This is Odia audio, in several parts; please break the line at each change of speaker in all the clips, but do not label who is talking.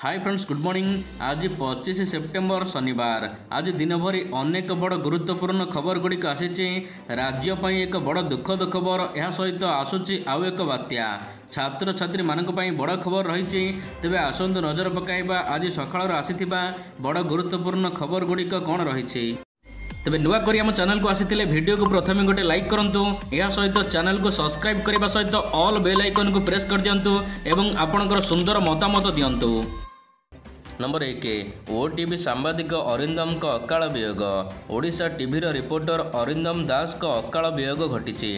ହାଇ ଫ୍ରେଣ୍ଡସ୍ ଗୁଡ୍ ମର୍ଣ୍ଣିଂ ଆଜି ପଚିଶ ସେପ୍ଟେମ୍ବର ଶନିବାର। ଆଜି ଦିନଭରି ଅନେକ ବଡ଼ ଗୁରୁତ୍ୱପୂର୍ଣ୍ଣ ଖବର ଗୁଡ଼ିକ ଆସିଛି। ରାଜ୍ୟ ପାଇଁ ଏକ ବଡ଼ ଦୁଃଖଦ ଖବର ଏହା ସହିତ ଆସୁଛି ଆଉ ଏକ ବାତ୍ୟା। ଛାତ୍ରଛାତ୍ରୀମାନଙ୍କ ପାଇଁ ବଡ଼ ଖବର ରହିଛି। ତେବେ ଆସନ୍ତୁ ନଜର ପକାଇବା ଆଜି ସକାଳରୁ ଆସିଥିବା ବଡ଼ ଗୁରୁତ୍ୱପୂର୍ଣ୍ଣ ଖବର ଗୁଡ଼ିକ କ'ଣ ରହିଛି। ତେବେ ନୂଆ କରି ଆମ ଚ୍ୟାନେଲକୁ ଆସିଥିଲେ ଭିଡ଼ିଓକୁ ପ୍ରଥମେ ଗୋଟେ ଲାଇକ୍ କରନ୍ତୁ। ଏହା ସହିତ ଚ୍ୟାନେଲକୁ ସବସ୍କ୍ରାଇବ୍ କରିବା ସହିତ ଅଲ୍ ବେଲ୍ ଆଇକନ୍କୁ ପ୍ରେସ୍ କରିଦିଅନ୍ତୁ ଏବଂ ଆପଣଙ୍କର ସୁନ୍ଦର ମତାମତ ଦିଅନ୍ତୁ। ନମ୍ବର ଏକ ଓଟିଭି ସାମ୍ବାଦିକ ଅରିନ୍ଦମଙ୍କ ଅକାଳ ବିୟୋଗ। ଓଡ଼ିଶା ଟିଭିର ରିପୋର୍ଟର ଅରିନ୍ଦମ ଦାସଙ୍କ ଅକାଳ ବିୟୋଗ ଘଟିଛି।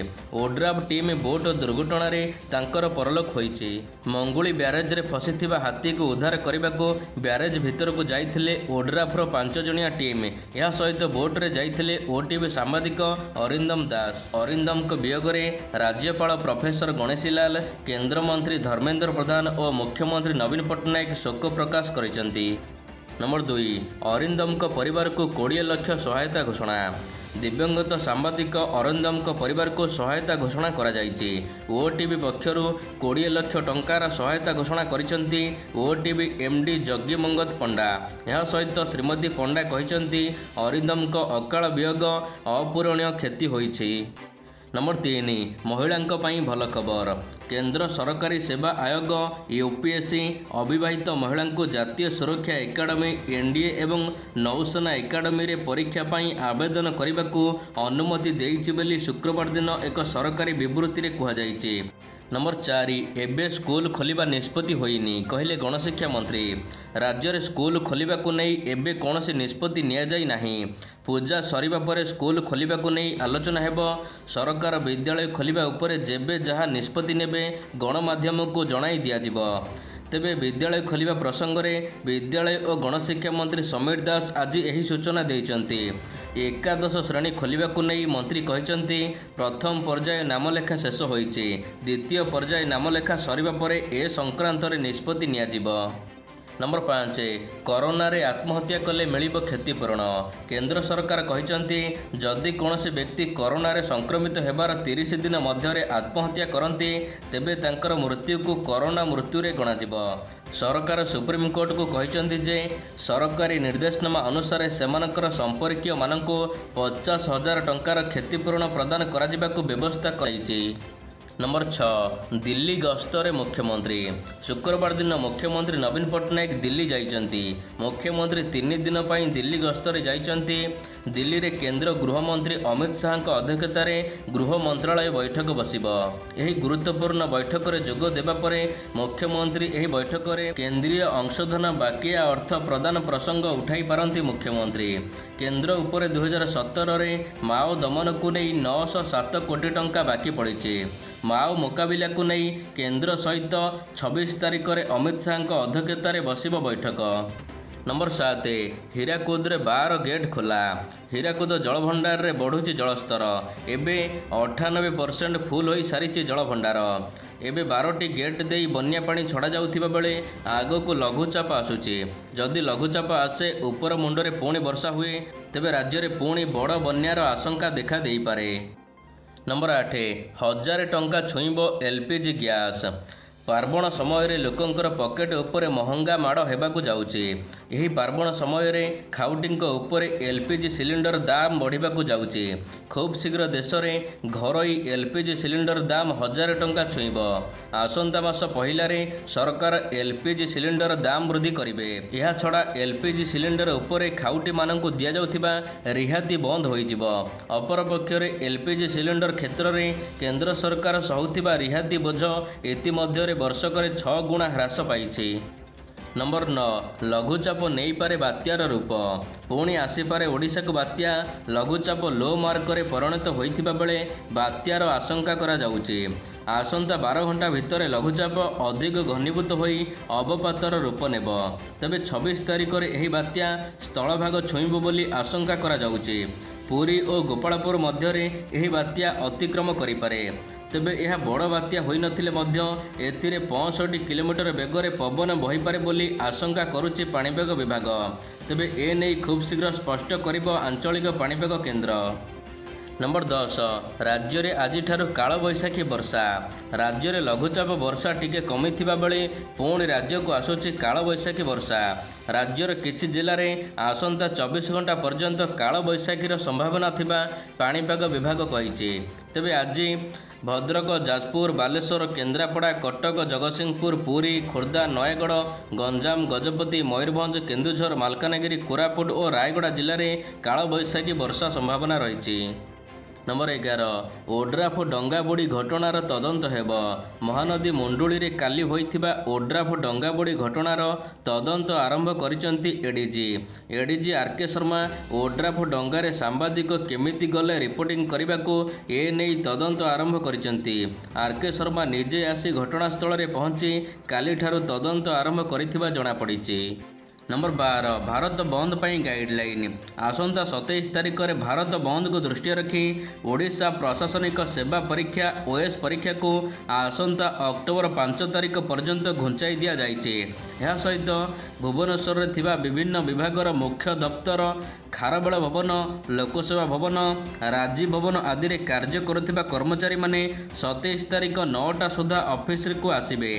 ଓଡ୍ରାଫ୍ ଟିମ୍ ବୋଟ୍ ଦୁର୍ଘଟଣାରେ ତାଙ୍କର ପରଲୋକ ହୋଇଛି। ମଙ୍ଗୁଳି ବ୍ୟାରେଜ୍ରେ ଫସିଥିବା ହାତୀକୁ ଉଦ୍ଧାର କରିବାକୁ ବ୍ୟାରେଜ୍ ଭିତରକୁ ଯାଇଥିଲେ ଓଡ୍ରାଫ୍ର ପାଞ୍ଚ ଜଣିଆ ଟିମ୍। ଏହା ସହିତ ବୋଟ୍ରେ ଯାଇଥିଲେ ଓଟିଭି ସାମ୍ବାଦିକ ଅରିନ୍ଦମ ଦାସ। ଅରିନ୍ଦମଙ୍କ ବିୟୋଗରେ ରାଜ୍ୟପାଳ ପ୍ରଫେସର ଗଣେଶୀଲାଲ କେନ୍ଦ୍ରମନ୍ତ୍ରୀ ଧର୍ମେନ୍ଦ୍ର ପ୍ରଧାନ ଓ ମୁଖ୍ୟମନ୍ତ୍ରୀ ନବୀନ ପଟ୍ଟନାୟକ ଶୋକ ପ୍ରକାଶ କରିଛନ୍ତି। ନମ୍ବର ଦୁଇ ଅରିନ୍ଦମଙ୍କ ପରିବାରକୁ କୋଡ଼ିଏ ଲକ୍ଷ ସହାୟତା ଘୋଷଣା। ଦିବଂଗତ ସାମ୍ବାଦିକ ଅରିନ୍ଦମଙ୍କ ପରିବାରକୁ ସହାୟତା ଘୋଷଣା କରାଯାଇଛି। ଓଟିଭି ପକ୍ଷରୁ କୋଡ଼ିଏ ଲକ୍ଷ ଟଙ୍କାର ସହାୟତା ଘୋଷଣା କରିଛନ୍ତି ଓଟିଭି ଏମ୍ଡି ଯଜ୍ଞମଙ୍ଗତ ପଣ୍ଡା। ଏହା ସହିତ ଶ୍ରୀମତୀ ପଣ୍ଡା କହିଛନ୍ତି ଅରିନ୍ଦମଙ୍କ ଅକାଳ ବିୟୋଗ ଅପୂରଣୀୟ କ୍ଷତି ହୋଇଛି। ନମ୍ବର ତିନି ମହିଳାଙ୍କ ପାଇଁ ଭଲ ଖବର। କେନ୍ଦ୍ର ସରକାରୀ ସେବା ଆୟୋଗ ୟୁପିଏସ୍ସି ଅବିବାହିତ ମହିଳାଙ୍କୁ ଜାତୀୟ ସୁରକ୍ଷା ଏକାଡେମୀ ଏନ୍ଡିଏ ଏବଂ ନୌସେନା ଏକାଡେମୀରେ ପରୀକ୍ଷା ପାଇଁ ଆବେଦନ କରିବାକୁ ଅନୁମତି ଦେଇଛି ବୋଲି ଶୁକ୍ରବାର ଦିନ ଏକ ସରକାରୀ ବିବୃତ୍ତିରେ କୁହାଯାଇଛି। ନମ୍ବର ଚାରି ଏବେ ସ୍କୁଲ ଖୋଲିବା ନିଷ୍ପତ୍ତି ହୋଇନି କହିଲେ ଗଣଶିକ୍ଷା ମନ୍ତ୍ରୀ। ରାଜ୍ୟରେ ସ୍କୁଲ ଖୋଲିବାକୁ ନେଇ ଏବେ କୌଣସି ନିଷ୍ପତ୍ତି ନିଆଯାଇ ନାହିଁ। ପୂଜା ସରିବା ପରେ ସ୍କୁଲ ଖୋଲିବାକୁ ନେଇ ଆଲୋଚନା ହେବ। ସରକାର ବିଦ୍ୟାଳୟ ଖୋଲିବା ଉପରେ ଯେବେ ଯାହା ନିଷ୍ପତ୍ତି ନେବେ ଗଣମାଧ୍ୟମକୁ ଜଣାଇ ଦିଆଯିବ। ତେବେ ବିଦ୍ୟାଳୟ ଖୋଲିବା ପ୍ରସଙ୍ଗରେ ବିଦ୍ୟାଳୟ ଓ ଗଣଶିକ୍ଷା ମନ୍ତ୍ରୀ ସମୀର ଦାସ ଆଜି ଏହି ସୂଚନା ଦେଇଛନ୍ତି। ଏକାଦଶ ଶ୍ରେଣୀ ଖୋଲିବାକୁ ନେଇ ମନ୍ତ୍ରୀ କହିଛନ୍ତି ପ୍ରଥମ ପର୍ଯ୍ୟାୟ ନାମଲେଖା ଶେଷ ହୋଇଛି। ଦ୍ୱିତୀୟ ପର୍ଯ୍ୟାୟ ନାମଲେଖା ସରିବା ପରେ ଏ ସଂକ୍ରାନ୍ତରେ ନିଷ୍ପତ୍ତି ନିଆଯିବ। ନମ୍ବର ପାଞ୍ଚ କରୋନାରେ ଆତ୍ମହତ୍ୟା କଲେ ମିଳିବ କ୍ଷତିପୂରଣ। କେନ୍ଦ୍ର ସରକାର କହିଛନ୍ତି ଯଦି କୌଣସି ବ୍ୟକ୍ତି କରୋନାରେ ସଂକ୍ରମିତ ହେବାର ତିରିଶ ଦିନ ମଧ୍ୟରେ ଆତ୍ମହତ୍ୟା କରନ୍ତି ତେବେ ତାଙ୍କର ମୃତ୍ୟୁକୁ କରୋନା ମୃତ୍ୟୁରେ ଗଣାଯିବ। ସରକାର ସୁପ୍ରିମକୋର୍ଟକୁ କହିଛନ୍ତି ଯେ ସରକାରୀ ନିର୍ଦ୍ଦେଶନାମା ଅନୁସାରେ ସେମାନଙ୍କର ସମ୍ପର୍କୀୟମାନଙ୍କୁ ପଚାଶ ହଜାର ଟଙ୍କାର କ୍ଷତିପୂରଣ ପ୍ରଦାନ କରାଯିବାକୁ ବ୍ୟବସ୍ଥା କରାଯାଇଛି। ନମ୍ବର ଛଅ ଦିଲ୍ଲୀ ଗସ୍ତରେ ମୁଖ୍ୟମନ୍ତ୍ରୀ। ଶୁକ୍ରବାର ଦିନ ମୁଖ୍ୟମନ୍ତ୍ରୀ ନବୀନ ପଟ୍ଟନାୟକ ଦିଲ୍ଲୀ ଯାଇଛନ୍ତି। ମୁଖ୍ୟମନ୍ତ୍ରୀ ତିନି ଦିନ ପାଇଁ ଦିଲ୍ଲୀ ଗସ୍ତରେ ଯାଇଛନ୍ତି। ଦିଲ୍ଲୀରେ କେନ୍ଦ୍ର ଗୃହମନ୍ତ୍ରୀ ଅମିତ ଶାହାଙ୍କ ଅଧ୍ୟକ୍ଷତାରେ ଗୃହ ମନ୍ତ୍ରାଳୟ ବୈଠକ ବସିବ। ଏହି ଗୁରୁତ୍ୱପୂର୍ଣ୍ଣ ବୈଠକରେ ଯୋଗ ଦେବା ପରେ ମୁଖ୍ୟମନ୍ତ୍ରୀ ଏହି ବୈଠକରେ କେନ୍ଦ୍ରୀୟ ଅଂଶଧନ ବାକିଆ ଅର୍ଥ ପ୍ରଦାନ ପ୍ରସଙ୍ଗ ଉଠାଇ ପାରନ୍ତି ମୁଖ୍ୟମନ୍ତ୍ରୀ। କେନ୍ଦ୍ର ଉପରେ ଦୁଇହଜାର ସତରରେ ମାଓ ଦମନକୁ ନେଇ ନଅଶହ ସାତ କୋଟି ଟଙ୍କା ବାକି ପଡ଼ିଛି। ମାଓ ମୁକାବିଲାକୁ ନେଇ କେନ୍ଦ୍ର ସହିତ ଛବିଶ ତାରିଖରେ ଅମିତ ଶାହାଙ୍କ ଅଧ୍ୟକ୍ଷତାରେ ବସିବ ବୈଠକ। ନମ୍ବର ସାତ ହୀରାକୁଦରେ ବାର ଗେଟ୍ ଖୋଲା। ହୀରାକୁଦ ଜଳଭଣ୍ଡାରରେ ବଢ଼ୁଛି ଜଳସ୍ତର। ଏବେ ଅଠାନବେ ପରସେଣ୍ଟ ଫୁଲ ହୋଇସାରିଛି ଜଳଭଣ୍ଡାର। ଏବେ ବାରଟି ଗେଟ୍ ଦେଇ ବନ୍ୟା ପାଣି ଛଡ଼ାଯାଉଥିବା ବେଳେ ଆଗକୁ ଲଘୁଚାପ ଆସୁଛି। ଯଦି ଲଘୁଚାପ ଆସେ ଉପର ମୁଣ୍ଡରେ ପୁଣି ବର୍ଷା ହୁଏ ତେବେ ରାଜ୍ୟରେ ପୁଣି ବଡ଼ ବନ୍ୟାର ଆଶଙ୍କା ଦେଖା ଦେଇପାରେ। ନମ୍ବର ଆଠ ହଜାରେ ଟଙ୍କା ଛୁଇଁବ ଏଲ୍ପିଜି ଗ୍ୟାସ୍। ପାର୍ବଣ ସମୟରେ ଲୋକଙ୍କର ପକେଟ୍ ଉପରେ ମହଙ୍ଗା ମାଡ଼ ହେବାକୁ ଯାଉଛି। ଏହି ପାର୍ବଣ ସମୟରେ ଖାଉଟିଙ୍କ ଉପରେ ଏଲ୍ପିଜି ସିଲିଣ୍ଡର ଦାମ ବଢ଼ିବାକୁ ଯାଉଛି। ଖୁବ୍ ଶୀଘ୍ର ଦେଶରେ ଘରୋଇ ଏଲ୍ପିଜି ସିଲିଣ୍ଡର ଦାମ ହଜାରେ ଟଙ୍କା ଛୁଇଁବ। ଆସନ୍ତା ମାସ ପହିଲାରେ ସରକାର ଏଲ୍ପିଜି ସିଲିଣ୍ଡର ଦାମ ବୃଦ୍ଧି କରିବେ। ଏହାଛଡ଼ା ଏଲ୍ପିଜି ସିଲିଣ୍ଡର ଉପରେ ଖାଉଟିମାନଙ୍କୁ ଦିଆଯାଉଥିବା ରିହାତି ବନ୍ଦ ହୋଇଯିବ। ଅପରପକ୍ଷରେ ଏଲ୍ପିଜି ସିଲିଣ୍ଡର କ୍ଷେତ୍ରରେ କେନ୍ଦ୍ର ସରକାର ସହୁଥିବା ରିହାତି ବୋଝ ଇତିମଧ୍ୟରେ ବର୍ଷକରେ ଛଅ ଗୁଣା ହ୍ରାସ ପାଇଛି। ନମ୍ବର ନଅ ଲଘୁଚାପ ନେଇପାରେ ବାତ୍ୟାର ରୂପ। ପୁଣି ଆସିପାରେ ଓଡ଼ିଶାକୁ ବାତ୍ୟା। ଲଘୁଚାପ ଲୋ ମାର୍କରେ ପରିଣତ ହୋଇଥିବା ବେଳେ ବାତ୍ୟାର ଆଶଙ୍କା କରାଯାଉଛି। ଆସନ୍ତା ବାର ଘଣ୍ଟା ଭିତରେ ଲଘୁଚାପ ଅଧିକ ଘନୀଭୂତ ହୋଇ ଅବପାତର ରୂପ ନେବ। ତେବେ ଛବିଶ ତାରିଖରେ ଏହି ବାତ୍ୟା ସ୍ଥଳଭାଗ ଛୁଇଁବ ବୋଲି ଆଶଙ୍କା କରାଯାଉଛି। ପୁରୀ ଓ ଗୋପାଳପୁର ମଧ୍ୟରେ ଏହି ବାତ୍ୟା ଅତିକ୍ରମ କରିପାରେ। ତେବେ ଏହା ବଡ଼ ବାତ୍ୟା ହୋଇନଥିଲେ ମଧ୍ୟ ଏଥିରେ ପଞ୍ଚଷଠି କିଲୋମିଟର ବେଗରେ ପବନ ବହିପାରେ ବୋଲି ଆଶଙ୍କା କରୁଛି ପାଣିପାଗ ବିଭାଗ। ତେବେ ଏ ନେଇ ଖୁବ୍ ଶୀଘ୍ର ସ୍ପଷ୍ଟ କରିବ ଆଞ୍ଚଳିକ ପାଣିପାଗ କେନ୍ଦ୍ର। ନମ୍ବର ଦଶ ରାଜ୍ୟରେ ଆଜିଠାରୁ କାଳବୈଶାଖୀ ବର୍ଷା। ରାଜ୍ୟରେ ଲଘୁଚାପ ବର୍ଷା ଟିକେ କମିଥିବା ବେଳେ ପୁଣି ରାଜ୍ୟକୁ ଆସୁଛି କାଳବୈଶାଖୀ ବର୍ଷା। ରାଜ୍ୟର କିଛି ଜିଲ୍ଲାରେ ଆସନ୍ତା ଚବିଶ ଘଣ୍ଟା ପର୍ଯ୍ୟନ୍ତ କାଳବୈଶାଖୀର ସମ୍ଭାବନା ଥିବା ପାଣିପାଗ ବିଭାଗ କହିଛି। ତେବେ ଆଜି ଭଦ୍ରକ ଯାଜପୁର ବାଲେଶ୍ୱର କେନ୍ଦ୍ରାପଡ଼ା କଟକ ଜଗତସିଂହପୁର ପୁରୀ ଖୋର୍ଦ୍ଧା ନୟାଗଡ଼ ଗଞ୍ଜାମ ଗଜପତି ମୟୂରଭଞ୍ଜ କେନ୍ଦୁଝର ମାଲକାନଗିରି କୋରାପୁଟ ଓ ରାୟଗଡ଼ା ଜିଲ୍ଲାରେ କାଳବୈଶାଖୀ ବର୍ଷା ସମ୍ଭାବନା ରହିଛି। ନମ୍ବର ଏଗାର ଓଡ୍ରାଫ ଡଙ୍ଗା ବୁଡ଼ି ଘଟଣାର ତଦନ୍ତ ହେବ। ମହାନଦୀ ମୁଣ୍ଡୁଳିରେ କାଲି ହୋଇଥିବା ଓଡ୍ରାଫ ଡଙ୍ଗା ବୁଡ଼ି ଘଟଣାର ତଦନ୍ତ ଆରମ୍ଭ କରିଛନ୍ତି ADG. ADG R K Sharma ODRAF ଡଙ୍ଗାରେ ସାମ୍ବାଦିକ କେମିତି ଗଲେ ରିପୋର୍ଟିଂ କରିବାକୁ ଏ ନେଇ ତଦନ୍ତ ଆରମ୍ଭ କରିଛନ୍ତି। ଆର୍କେ ଶର୍ମା ନିଜେ ଆସି ଘଟଣାସ୍ଥଳରେ ପହଞ୍ଚି କାଲିଠାରୁ ତଦନ୍ତ ଆରମ୍ଭ କରିଥିବା ଜଣାପଡ଼ିଛି। ନମ୍ବର ବାର ଭାରତ ବନ୍ଦ ପାଇଁ ଗାଇଡଲାଇନ୍ ଆସନ୍ତା ସତେଇଶ ତାରିଖରେ ଭାରତ ବନ୍ଦକୁ ଦୃଷ୍ଟିରେ ରଖି ଓଡ଼ିଶା ପ୍ରଶାସନିକ ସେବା ପରୀକ୍ଷା ଓଏସ୍ ପରୀକ୍ଷାକୁ ଆସନ୍ତା ଅକ୍ଟୋବର ପାଞ୍ଚ ତାରିଖ ପର୍ଯ୍ୟନ୍ତ ଘୁଞ୍ଚାଇ ଦିଆଯାଇଛି। ଏହା ସହିତ ଭୁବନେଶ୍ୱରରେ ଥିବା ବିଭିନ୍ନ ବିଭାଗର ମୁଖ୍ୟ ଦପ୍ତର ଖାରବେଳ ଭବନ ଲୋକସେବା ଭବନ ରାଜୀବ ଭବନ ଆଦିରେ କାର୍ଯ୍ୟ କରୁଥିବା କର୍ମଚାରୀମାନେ ସତେଇଶ ତାରିଖ ନଅଟା ସୁଦ୍ଧା ଅଫିସକୁ ଆସିବେ।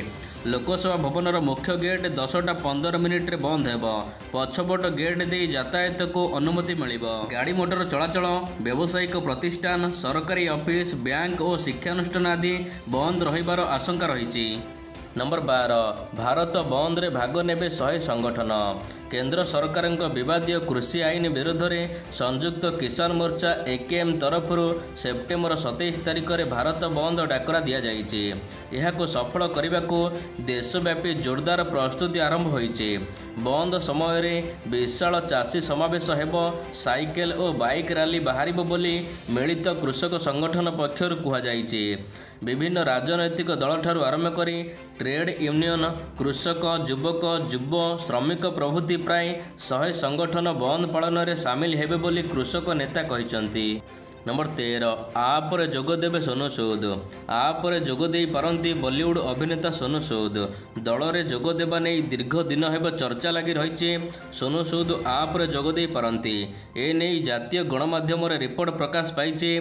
ଲୋକସେବା ଭବନର ମୁଖ୍ୟ ଗେଟ୍ ଦଶଟା ପନ୍ଦର ମିନିଟ୍ରେ ବନ୍ଦ ହେବ। ପଛପଟ ଗେଟ୍ ଦେଇ ଯାତାୟାତକୁ ଅନୁମତି ମିଳିବ। ଗାଡ଼ି ମୋଟର ଚଳାଚଳ ବ୍ୟବସାୟିକ ପ୍ରତିଷ୍ଠାନ ସରକାରୀ ଅଫିସ ବ୍ୟାଙ୍କ ଓ ଶିକ୍ଷାନୁଷ୍ଠାନ ଆଦି ବନ୍ଦ ରହିବାର ଆଶଙ୍କା ରହିଛି। ନମ୍ବର ବାର ଭାରତ ବନ୍ଦରେ ଭାଗ ନେବେ ଶହେ ସଂଗଠନ। କେନ୍ଦ୍ର ସରକାରଙ୍କ ବିବାଦୀୟ କୃଷି ଆଇନ ବିରୋଧରେ ସଂଯୁକ୍ତ କିଷାନ ମୋର୍ଚ୍ଚା ଏକେଏମ୍ ତରଫରୁ ସେପ୍ଟେମ୍ବର ସତେଇଶ ତାରିଖରେ ଭାରତ ବନ୍ଦ ଡାକରା ଦିଆଯାଇଛି। ଏହାକୁ ସଫଳ କରିବାକୁ ଦେଶବ୍ୟାପୀ ଜୋରଦାର ପ୍ରସ୍ତୁତି ଆରମ୍ଭ ହୋଇଛି। ବନ୍ଦ ସମୟରେ ବିଶାଳ ଚାଷୀ ସମାବେଶ ହେବ ସାଇକେଲ ଓ ବାଇକ୍ ରାଲି ବାହାରିବ ବୋଲି ମିଳିତ କୃଷକ ସଂଗଠନ ପକ୍ଷରୁ କୁହାଯାଇଛି। ବିଭିନ୍ନ ରାଜନୈତିକ ଦଳଠାରୁ ଆରମ୍ଭ କରି ଟ୍ରେଡ୍ ୟୁନିୟନ କୃଷକ ଯୁବକ ଯୁବ ଶ୍ରମିକ ପ୍ରଭୃତି ପ୍ରାୟ ଶହେ ସଂଗଠନ ବନ୍ଦ ପାଳନରେ ସାମିଲ ହେବେ ବୋଲି କୃଷକ ନେତା କହିଛନ୍ତି। ନମ୍ବର ତେର ଆପରେ ଯୋଗ ଦେବେ ସୋନୁ ସୁଦ। ଆପରେ ଯୋଗ ଦେଇପାରନ୍ତି ବଲିଉଡ ଅଭିନେତା ସୋନୁ ସୁଦ। ଦଳରେ ଯୋଗ ଦେବା ନେଇ ଦୀର୍ଘ ଦିନ ହେବ ଚର୍ଚ୍ଚା ଲାଗି ରହିଛି। ସୋନୁ ସୁଦ ଆପରେ ଯୋଗ ଦେଇପାରନ୍ତି ଏ ନେଇ ଜାତୀୟ ଗଣମାଧ୍ୟମରେ ରିପୋର୍ଟ ପ୍ରକାଶ ପାଇଛି।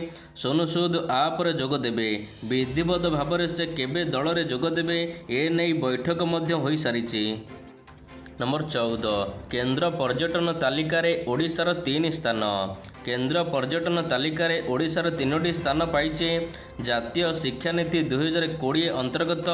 ସୋନୁ ସୁଦ ଆପରେ ଯୋଗ ଦେବେ। ବିଧିବଦ୍ଧ ଭାବରେ ସେ କେବେ ଦଳରେ ଯୋଗ ଦେବେ ଏ ନେଇ ବୈଠକ ମଧ୍ୟ ହୋଇସାରିଛି। ନମ୍ବର ଚଉଦ କେନ୍ଦ୍ର ପର୍ଯ୍ୟଟନ ତାଲିକାରେ ଓଡ଼ିଶାର ତିନି ସ୍ଥାନ କେନ୍ଦ୍ର ପର୍ଯ୍ୟଟନ ତାଲିକାରେ ଓଡ଼ିଶାର ତିନୋଟି ସ୍ଥାନ ପାଇଛି ଜାତୀୟ ଶିକ୍ଷାନୀତି ଦୁଇହଜାର କୋଡ଼ିଏ ଅନ୍ତର୍ଗତ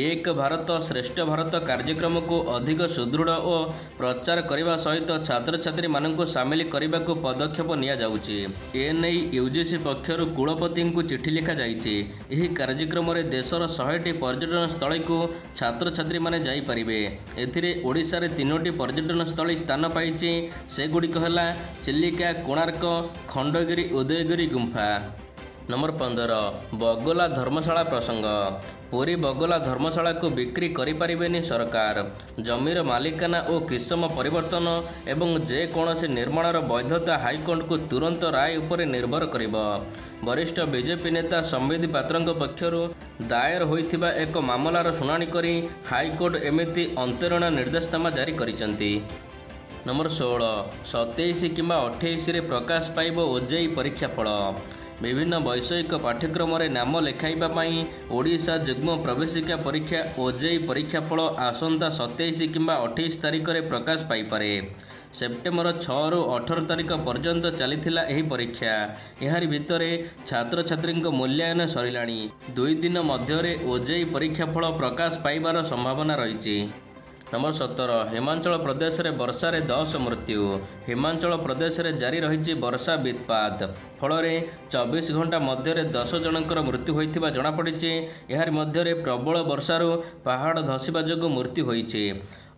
ଏକ ଭାରତ ଶ୍ରେଷ୍ଠ ଭାରତ କାର୍ଯ୍ୟକ୍ରମକୁ ଅଧିକ ସୁଦୃଢ଼ ଓ ପ୍ରଚାର କରିବା ସହିତ ଛାତ୍ରଛାତ୍ରୀମାନଙ୍କୁ ସାମିଲ କରିବାକୁ ପଦକ୍ଷେପ ନିଆଯାଉଛି। ଏନେଇ ୟୁଜିସି ପକ୍ଷରୁ କୁଳପତିଙ୍କୁ ଚିଠି ଲେଖାଯାଇଛି। ଏହି କାର୍ଯ୍ୟକ୍ରମରେ ଦେଶର ଶହେଟି ପର୍ଯ୍ୟଟନ ସ୍ଥଳୀକୁ ଛାତ୍ରଛାତ୍ରୀମାନେ ଯାଇପାରିବେ। ଏଥିରେ ଓଡ଼ିଶାରେ ତିନୋଟି ପର୍ଯ୍ୟଟନ ସ୍ଥଳୀ ସ୍ଥାନ ପାଇଛି। ସେଗୁଡ଼ିକ ହେଲା ଚିଲିକା କୋଣାର୍କ ଖଣ୍ଡଗିରି ଉଦୟଗିରି ଗୁମ୍ଫା। ନମ୍ବର ପନ୍ଦର ବଗଲା ଧର୍ମଶାଳା ପ୍ରସଙ୍ଗ। ପୁରୀ ବଗଲା ଧର୍ମଶାଳାକୁ ବିକ୍ରି କରିପାରିବେନି ସରକାର। ଜମିର ମାଲିକାନା ଓ କିସମ ପରିବର୍ତ୍ତନ ଏବଂ ଯେକୌଣସି ନିର୍ମାଣର ବୈଧତା ହାଇକୋର୍ଟକୁ ତୁରନ୍ତ ରାୟ ଉପରେ ନିର୍ଭର କରିବ। ବରିଷ୍ଠ ବିଜେପି ନେତା ସମ୍ବିତ ପାତ୍ରଙ୍କ ପକ୍ଷରୁ ଦାୟର ହୋଇଥିବା ଏକ ମାମଲାର ଶୁଣାଣି କରି ହାଇକୋର୍ଟ ଏମିତି ଅନ୍ତରୀଣ ନିର୍ଦ୍ଦେଶନାମା ଜାରି କରିଛନ୍ତି। ନମ୍ବର ଷୋହଳ ସତେଇଶ କିମ୍ବା ଅଠେଇଶରେ ପ୍ରକାଶ ପାଇବ ଓଜେଇ ପରୀକ୍ଷା ଫଳ ବିଭିନ୍ନ ବୈଷୟିକ ପାଠ୍ୟକ୍ରମରେ ନାମ ଲେଖାଇବା ପାଇଁ ଓଡ଼ିଶା ଯୁଗ୍ମ ପ୍ରବେଶିକା ପରୀକ୍ଷା ଓଜେଇ ପରୀକ୍ଷା ଫଳ ଆସନ୍ତା ସତେଇଶ କିମ୍ବା ଅଠେଇଶ ତାରିଖରେ ପ୍ରକାଶ ପାଇପାରେ। ସେପ୍ଟେମ୍ବର ଛଅରୁ ଅଠର ତାରିଖ ପର୍ଯ୍ୟନ୍ତ ଚାଲିଥିଲା ଏହି ପରୀକ୍ଷା। ଏହାରି ଭିତରେ ଛାତ୍ରଛାତ୍ରୀଙ୍କ ମୂଲ୍ୟାୟନ ସରିଲାଣି। ଦୁଇ ଦିନ ମଧ୍ୟରେ ଓଜେଇ ପରୀକ୍ଷା ଫଳ ପ୍ରକାଶ ପାଇବାର ସମ୍ଭାବନା ରହିଛି। ନମ୍ବର ସତର ହିମାଚଳ ପ୍ରଦେଶରେ ବର୍ଷାରେ ଦଶ ମୃତ୍ୟୁ। ହିମାଚଳ ପ୍ରଦେଶରେ ଜାରି ରହିଛି ବର୍ଷା ବିତ୍ପାତ। ଫଳରେ ଚବିଶ ଘଣ୍ଟା ମଧ୍ୟରେ ଦଶ ଜଣଙ୍କର ମୃତ୍ୟୁ ହୋଇଥିବା ଜଣାପଡ଼ିଛି। ଏହାରି ମଧ୍ୟରେ ପ୍ରବଳ ବର୍ଷାରୁ ପାହାଡ଼ ଧସିବା ଯୋଗୁଁ ମୃତ୍ୟୁ ହୋଇଛି।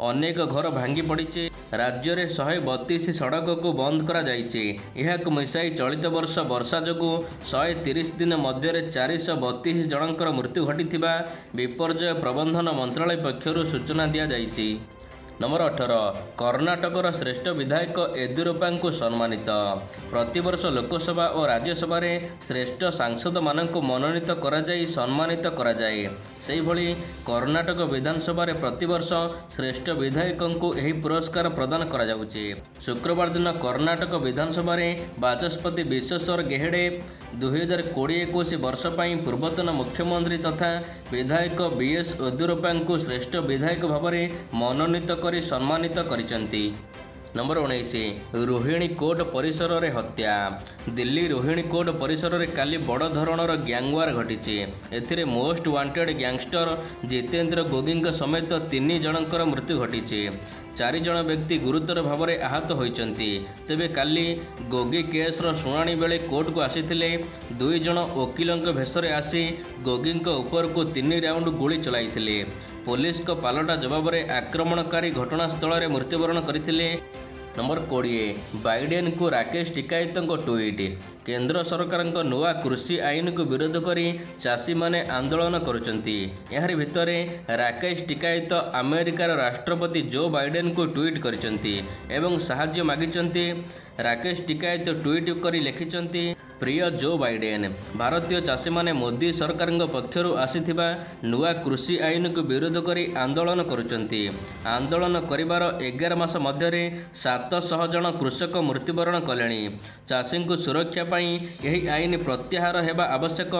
ଅନେକ ଘର ଭାଙ୍ଗି ପଡ଼ିଛି। ରାଜ୍ୟରେ ଶହେ ବତିଶ ସଡ଼କକୁ ବନ୍ଦ କରାଯାଇଛି। ଏହାକୁ ମିଶାଇ ଚଳିତ ବର୍ଷ ବର୍ଷା ଯୋଗୁଁ ଶହେ ତିରିଶ ଦିନ ମଧ୍ୟରେ ଚାରିଶହ ବତିଶ ଜଣଙ୍କର ମୃତ୍ୟୁ ଘଟିଥିବା ବିପର୍ଯ୍ୟୟ ପ୍ରବନ୍ଧନ ମନ୍ତ୍ରାଳୟ ପକ୍ଷରୁ ସୂଚନା ଦିଆଯାଇଛି। ନମ୍ବର ଅଠର କର୍ଣ୍ଣାଟକର ଶ୍ରେଷ୍ଠ ବିଧାୟକ ୟେଦୁରପ୍ପାଙ୍କୁ ସମ୍ମାନିତ ପ୍ରତିବର୍ଷ ଲୋକସଭା ଓ ରାଜ୍ୟସଭାରେ ଶ୍ରେଷ୍ଠ ସାଂସଦମାନଙ୍କୁ ମନୋନୀତ କରାଯାଇ ସମ୍ମାନିତ କରାଯାଏ ସେହିଭଳି କର୍ଣ୍ଣାଟକ ବିଧାନସଭାରେ ପ୍ରତିବର୍ଷ ଶ୍ରେଷ୍ଠ ବିଧାୟକଙ୍କୁ ଏହି ପୁରସ୍କାର ପ୍ରଦାନ କରାଯାଉଛି ଶୁକ୍ରବାର ଦିନ କର୍ଣ୍ଣାଟକ ବିଧାନସଭାରେ ବାଚସ୍ପତି ବିଶ୍ୱେଶ୍ୱର ଗେହେଡେ ଦୁଇହଜାର କୋଡ଼ିଏ ଏକୋଇଶ ବର୍ଷ ପାଇଁ ପୂର୍ବତନ ମୁଖ୍ୟମନ୍ତ୍ରୀ ତଥା ବିଧାୟକ ବି ଏସ୍ ୟେଦୁରପ୍ପାଙ୍କୁ ଶ୍ରେଷ୍ଠ ବିଧାୟକ ଭାବରେ ମନୋନୀତ କରି ସମ୍ମାନିତ କରିଛନ୍ତି? ନମ୍ବର ଉଣେଇଶ ରୋହିଣୀ କୋର୍ଟ ପରିସରରେ ହତ୍ୟା। ଦିଲ୍ଲୀ ରୋହିଣୀ କୋର୍ଟ ପରିସରରେ କାଲି ବଡ଼ ଧରଣର ଗ୍ୟାଙ୍ଗୱାର ଘଟିଛି। ଏଥିରେ ମୋଷ୍ଟ ୱାଣ୍ଟେଡ୍ ଗ୍ୟାଙ୍ଗଷ୍ଟର ଜିତେନ୍ଦ୍ର ଗୋଗିଙ୍କ ସମେତ ତିନି ଜଣଙ୍କର ମୃତ୍ୟୁ ଘଟିଛି। ଚାରି ଜଣ ବ୍ୟକ୍ତି ଗୁରୁତର ଭାବରେ ଆହତ ହୋଇଛନ୍ତି। ତେବେ କାଲି ଗୋଗି କେସ୍ର ଶୁଣାଣି ବେଳେ କୋର୍ଟକୁ ଆସିଥିଲେ। ଦୁଇ ଜଣ ଓକିଲଙ୍କ ଭେଷରେ ଆସି ଗୋଗିଙ୍କ ଉପରକୁ ତିନି ରାଉଣ୍ଡ ଗୁଳି ଚଳାଇଥିଲେ। ପୋଲିସଙ୍କ ପାଲଟା ଜବାବରେ ଆକ୍ରମଣକାରୀ ଘଟଣାସ୍ଥଳରେ ମୃତ୍ୟୁବରଣ କରିଥିଲେ ନମ୍ବର କୋଡ଼ିଏ। ବାଇଡେନ୍ଙ୍କୁ ରାକେଶ ଟିକାୟତଙ୍କ ଟ୍ୱିଟ୍ କେନ୍ଦ୍ର ସରକାରଙ୍କ ନୂଆ କୃଷି ଆଇନକୁ ବିରୋଧ କରି ଚାଷୀମାନେ ଆନ୍ଦୋଳନ କରୁଛନ୍ତି। ଏହାରି ଭିତରେ ରାକେଶ ଟିକାୟତ ଆମେରିକାର ରାଷ୍ଟ୍ରପତି ଜୋ ବାଇଡେନ୍ଙ୍କୁ ଟ୍ୱିଟ୍ କରିଛନ୍ତି ଏବଂ ସାହାଯ୍ୟ ମାଗିଛନ୍ତି ରାକେଶ ଟିକାୟତ ଟ୍ୱିଟ୍ କରି ଲେଖିଛନ୍ତି ପ୍ରିୟ ଜୋ ବାଇଡେନ୍ ଭାରତୀୟ ଚାଷୀମାନେ ମୋଦି ସରକାରଙ୍କ ପକ୍ଷରୁ ଆସିଥିବା ନୂଆ କୃଷି ଆଇନକୁ ବିରୋଧ କରି ଆନ୍ଦୋଳନ କରୁଛନ୍ତି। ଆନ୍ଦୋଳନ କରିବାର ଏଗାର ମାସ ମଧ୍ୟରେ ସାତଶହ ଜଣ କୃଷକ ମୃତ୍ୟୁବରଣ କଲେଣି। ଚାଷୀଙ୍କୁ ସୁରକ୍ଷା ପାଇଁ ଏହି ଆଇନ ପ୍ରତ୍ୟାହାର ହେବା ଆବଶ୍ୟକ।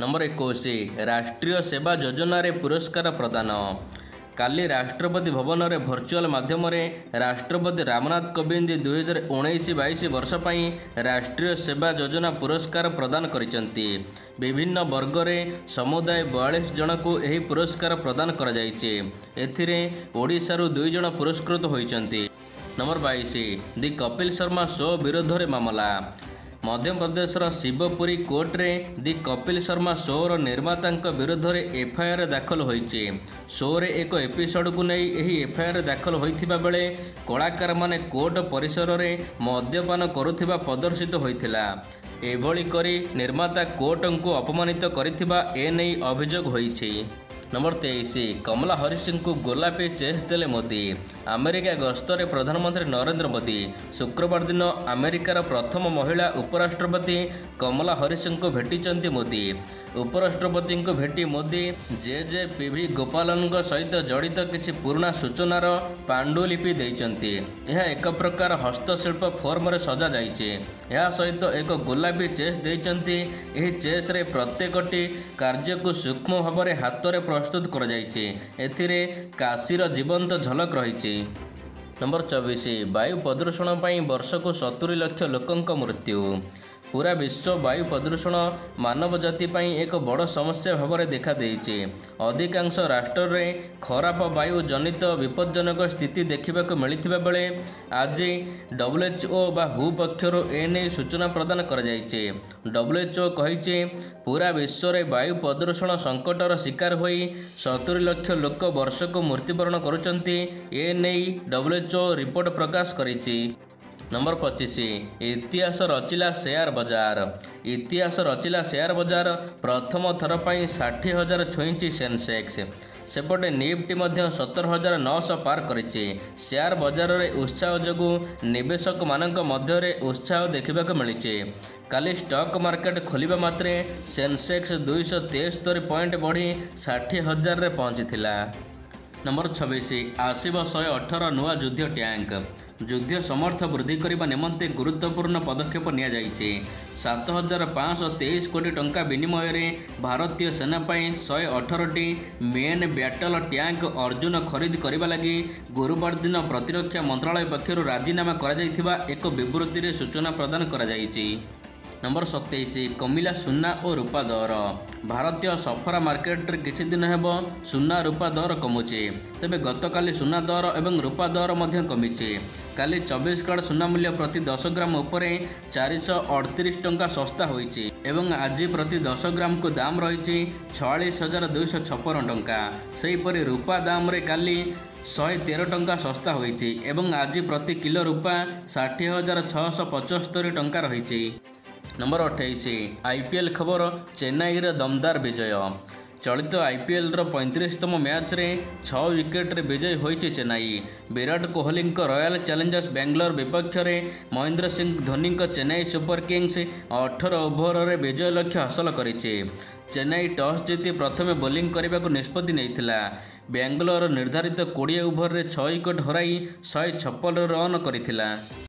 ନମ୍ବର ଏକୋଇଶ ରାଷ୍ଟ୍ରୀୟ ସେବା ଯୋଜନାରେ ପୁରସ୍କାର ପ୍ରଦାନ। କାଲି ରାଷ୍ଟ୍ରପତି ଭବନରେ ଭର୍ଚୁଆଲ ମାଧ୍ୟମରେ ରାଷ୍ଟ୍ରପତି ରାମନାଥ କୋବିନ୍ଦ ଦୁଇହଜାର ଉଣେଇଶ ବାଇଶ ବର୍ଷ ପାଇଁ ରାଷ୍ଟ୍ରୀୟ ସେବା ଯୋଜନା ପୁରସ୍କାର ପ୍ରଦାନ କରିଛନ୍ତି। ବିଭିନ୍ନ ବର୍ଗରେ ସମୁଦାୟ ବୟାଳିଶ ଜଣଙ୍କୁ ଏହି ପୁରସ୍କାର ପ୍ରଦାନ କରାଯାଇଛି। ଏଥିରେ ଓଡ଼ିଶାରୁ ଦୁଇ ଜଣ ପୁରସ୍କୃତ ହୋଇଛନ୍ତି। ନମ୍ବର ବାଇଶ ଦି କପିଲ ଶର୍ମା ଶୋ ବିରୋଧରେ ମାମଲା। ମଧ୍ୟପ୍ରଦେଶର ଶିବପୁରୀ କୋର୍ଟରେ ଦି କପିଲ ଶର୍ମା ଶୋର ନିର୍ମାତାଙ୍କ ବିରୋଧରେ ଏଫଆଇଆର୍ ଦାଖଲ ହୋଇଛି। ଶୋରେ ଏକ ଏପିସୋଡକୁ ନେଇ ଏହି ଏଫଆଇଆର୍ ଦାଖଲ ହୋଇଥିବା ବେଳେ କଳାକାରମାନେ କୋର୍ଟ ପରିସରରେ ମଦ୍ୟପାନ କରୁଥିବା ପ୍ରଦର୍ଶିତ ହୋଇଥିଲା। ଏଭଳି କରି ନିର୍ମାତା କୋର୍ଟଙ୍କୁ ଅପମାନିତ କରିଥିବା ଏନେଇ ଅଭିଯୋଗ ହୋଇଛି। ନମ୍ବର ତେଇଶ କମଲା ହରିସିଂଙ୍କୁ ଗୋଲାପୀ ଚେସ୍ ଦେଲେ ମୋଦି। ଆମେରିକା ଗସ୍ତରେ ପ୍ରଧାନମନ୍ତ୍ରୀ ନରେନ୍ଦ୍ର ମୋଦି। ଶୁକ୍ରବାର ଦିନ ଆମେରିକାର ପ୍ରଥମ ମହିଳା ଉପରାଷ୍ଟ୍ରପତି କମଲା ହରିସିଂଙ୍କୁ ଭେଟିଛନ୍ତି ମୋଦି। ଉପରାଷ୍ଟ୍ରପତିଙ୍କୁ ଭେଟି ମୋଦି ଜେ ଜେ ପି ଭି ଗୋପାଲନଙ୍କ ସହିତ ଜଡ଼ିତ କିଛି ପୁରୁଣା ସୂଚନାର ପାଣ୍ଡୁଲିପି ଦେଇଛନ୍ତି। ଏହା ଏକ ପ୍ରକାର ହସ୍ତଶିଳ୍ପ ଫର୍ମରେ ସଜାଯାଇଛି। ଏହା ସହିତ ଏକ ଗୋଲାପୀ ଚେସ୍ ଦେଇଛନ୍ତି। ଏହି ଚେସ୍ରେ ପ୍ରତ୍ୟେକଟି କାର୍ଯ୍ୟକୁ ସୂକ୍ଷ୍ମ ଭାବରେ ହାତରେ ପ୍ରସ୍ତୁତ କରାଯାଇଛି। ଏଥିରେ କାଶୀର ଜୀବନ୍ତ ଝଲକ ରହିଛି। ନମ୍ବର ଚବିଶ ବାୟୁ ପ୍ରଦୂଷଣ ପାଇଁ ବର୍ଷକୁ ସତୁରି ଲକ୍ଷ ଲୋକଙ୍କ ମୃତ୍ୟୁ। ପୁରା ବିଶ୍ୱ ବାୟୁ ପ୍ରଦୂଷଣ ମାନବ ଜାତି ପାଇଁ ଏକ ବଡ଼ ସମସ୍ୟା ଭାବରେ ଦେଖାଦେଇଛି ଅଧିକାଂଶ ରାଷ୍ଟ୍ରରେ ଖରାପ ବାୟୁ ଜନିତ ବିପଜ୍ଜନକ ସ୍ଥିତି ଦେଖିବାକୁ ମିଳିଥିବା ବେଳେ ଆଜି ଡବ୍ଲ୍ୟୁଏଚ୍ଓ ବା ହୁ ପକ୍ଷରୁ ଏନେଇ ସୂଚନା ପ୍ରଦାନ କରାଯାଇଛି। ଡବ୍ଲ୍ୟୁଏଚ୍ଓ କହିଛି ପୁରା ବିଶ୍ୱରେ ବାୟୁ ପ୍ରଦୂଷଣ ସଙ୍କଟର ଶିକାର ହୋଇ ସତୁରି ଲକ୍ଷ ଲୋକ ବର୍ଷକୁ ମୃତ୍ୟୁବରଣ କରୁଛନ୍ତି। ଏ ନେଇ ଡବ୍ଲ୍ୟୁଏଚ୍ଓ ରିପୋର୍ଟ ପ୍ରକାଶ କରିଛି। ନମ୍ବର ପଚିଶ। ଇତିହାସ ରଚିଲା ସେୟାର ବଜାର। ଇତିହାସ ରଚିଲା ସେୟାର ବଜାର। ପ୍ରଥମ ଥର ପାଇଁ ଷାଠିଏ ହଜାର ଛୁଇଁଛି ସେନ୍ସେକ୍ସ। ସେପଟେ ନିଫ୍ଟି ମଧ୍ୟ ସତର ହଜାର ନଅଶହ ପାର କରିଛି। ସେୟାର ବଜାରରେ ଉତ୍ସାହ ଯୋଗୁଁ ନିବେଶକମାନଙ୍କ ମଧ୍ୟରେ ଉତ୍ସାହ ଦେଖିବାକୁ ମିଳିଛି। କାଲି ଷ୍ଟକ୍ ମାର୍କେଟ ଖୋଲିବା ମାତ୍ରେ ସେନ୍ସେକ୍ସ ଦୁଇଶହ ତେସ୍ତରୀ ପଏଣ୍ଟ ବଢ଼ି ଷାଠିଏ ହଜାରରେ ପହଞ୍ଚିଥିଲା। ନମ୍ବର ଛବିଶ। ଆସିବ ଶହେ ଅଠର ନୂଆ ଯୁଦ୍ଧ ଟ୍ୟାଙ୍କ। ଯୁଦ୍ଧ ସମର୍ଥ ବୃଦ୍ଧି କରିବା ନିମନ୍ତେ ଗୁରୁତ୍ୱପୂର୍ଣ୍ଣ ପଦକ୍ଷେପ ନିଆଯାଇଛି। ସାତ ହଜାର ପାଞ୍ଚଶହ ତେଇଶ କୋଟି ଟଙ୍କା ବିନିମୟରେ ଭାରତୀୟ ସେନା ପାଇଁ ଶହେ ଅଠରଟି ମେନ୍ ବ୍ୟାଟଲ ଟ୍ୟାଙ୍କ ଅର୍ଜୁନ ଖରିଦ କରିବା ଲାଗି ଗୁରୁବାର ଦିନ ପ୍ରତିରକ୍ଷା ମନ୍ତ୍ରଣାଳୟ ପକ୍ଷରୁ ରାଜିନାମା କରାଯାଇଥିବା ଏକ ବିବୃତ୍ତିରେ ସୂଚନା ପ୍ରଦାନ କରାଯାଇଛି। ନମ୍ବର ସତେଇଶ କମିଲା ସୁନା ଓ ରୂପା ଦର। ଭାରତୀୟ ସଫରା ମାର୍କେଟରେ କିଛି ଦିନ ହେବ ସୁନା ରୂପା ଦର କମୁଛି। ତେବେ ଗତକାଲି ସୁନା ଦର ଏବଂ ରୂପା ଦର ମଧ୍ୟ କମିଛି। କାଲି ଚବିଶ କାର୍ଡ଼ ସୁନା ମୂଲ୍ୟ ପ୍ରତି ଦଶ ଗ୍ରାମ ଉପରେ ଚାରିଶହ ଅଠତିରିଶ ଟଙ୍କା ଶସ୍ତା ହୋଇଛି ଏବଂ ଆଜି ପ୍ରତି ଦଶ ଗ୍ରାମକୁ ଦାମ ରହିଛି ଛୟାଳିଶ ହଜାର ଦୁଇଶହ ଛପନ ଟଙ୍କା। ସେହିପରି ରୂପା ଦାମରେ କାଲି ଶହେ ତେର ଟଙ୍କା ଶସ୍ତା ହୋଇଛି ଏବଂ ଆଜି ପ୍ରତି କିଲୋ ରୂପା ଷାଠିଏ ହଜାର ଛଅଶହ ପଞ୍ଚସ୍ତରୀ ଟଙ୍କା ରହିଛି। ନମ୍ବର ଅଠେଇଶ ଆଇପିଏଲ୍ ଖବର ଚେନ୍ନାଇର ଦମଦାର ବିଜୟ। ଚଳିତ ଆଇପିଏଲ୍ର ପଇଁତିରିଶତମ ମ୍ୟାଚ୍ରେ ଛଅ ୱିକେଟ୍ରେ ବିଜୟୀ ହୋଇଛି ଚେନ୍ନାଇ। ବିରାଟ କୋହଲିଙ୍କ ରୟାଲ ଚ୍ୟାଲେଞ୍ଜର୍ସ ବାଙ୍ଗାଲୋର ବିପକ୍ଷରେ ମହେନ୍ଦ୍ର ସିଂ ଧୋନିଙ୍କ ଚେନ୍ନାଇ ସୁପର କିଙ୍ଗସ୍ ଅଠର ଓଭରରେ ବିଜୟ ଲକ୍ଷ୍ୟ ହାସଲ କରିଛି। ଚେନ୍ନାଇ ଟସ୍ ଜିତି ପ୍ରଥମେ ବୋଲିଂ କରିବାକୁ ନିଷ୍ପତ୍ତି ନେଇଥିଲା। ବାଙ୍ଗାଲୋର ନିର୍ଦ୍ଧାରିତ କୋଡ଼ିଏ ଓଭରରେ ଛଅ ୱିକେଟ୍ ହରାଇ ଶହେ ଛପନ ରନ୍ କରିଥିଲା।